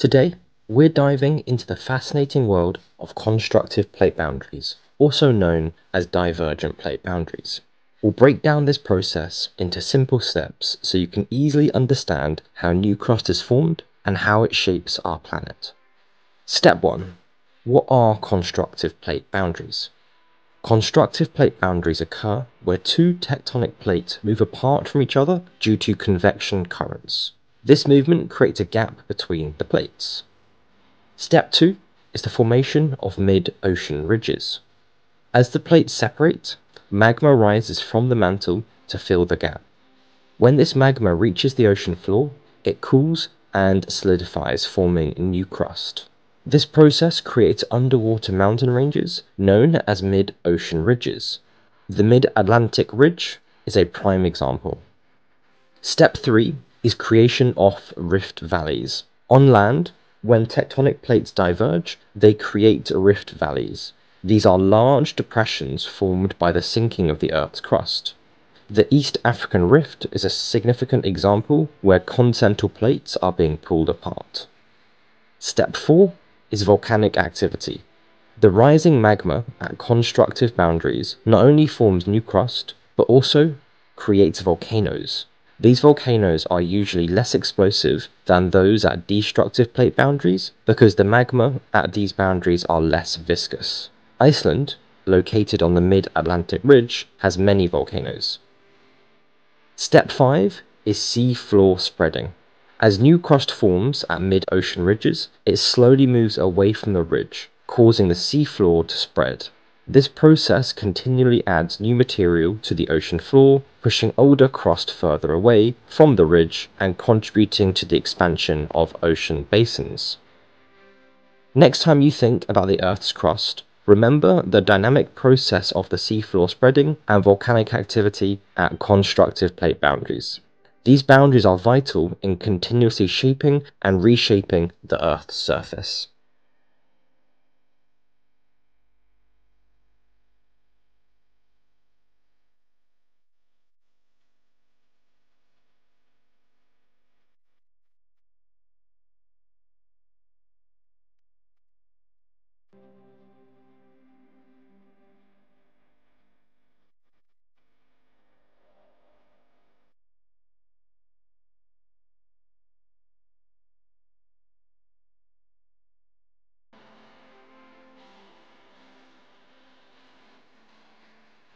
Today, we're diving into the fascinating world of constructive plate boundaries, also known as divergent plate boundaries. We'll break down this process into simple steps so you can easily understand how new crust is formed and how it shapes our planet. Step 1. What are constructive plate boundaries? Constructive plate boundaries occur where two tectonic plates move apart from each other due to convection currents. This movement creates a gap between the plates. Step 2 is the formation of mid-ocean ridges. As the plates separate, magma rises from the mantle to fill the gap. When this magma reaches the ocean floor, it cools and solidifies, forming new crust. This process creates underwater mountain ranges known as mid-ocean ridges. The Mid-Atlantic Ridge is a prime example. Step 3 is creation of rift valleys. On land, when tectonic plates diverge, they create rift valleys. These are large depressions formed by the sinking of the Earth's crust. The East African Rift is a significant example where continental plates are being pulled apart. Step 4 is volcanic activity. The rising magma at constructive boundaries not only forms new crust, but also creates volcanoes. These volcanoes are usually less explosive than those at destructive plate boundaries because the magma at these boundaries are less viscous. Iceland, located on the mid-Atlantic ridge, has many volcanoes. Step 5 is sea floor spreading. As new crust forms at mid-ocean ridges, it slowly moves away from the ridge, causing the seafloor to spread. This process continually adds new material to the ocean floor, pushing older crust further away from the ridge and contributing to the expansion of ocean basins. Next time you think about the Earth's crust, remember the dynamic process of the seafloor spreading and volcanic activity at constructive plate boundaries. These boundaries are vital in continuously shaping and reshaping the Earth's surface.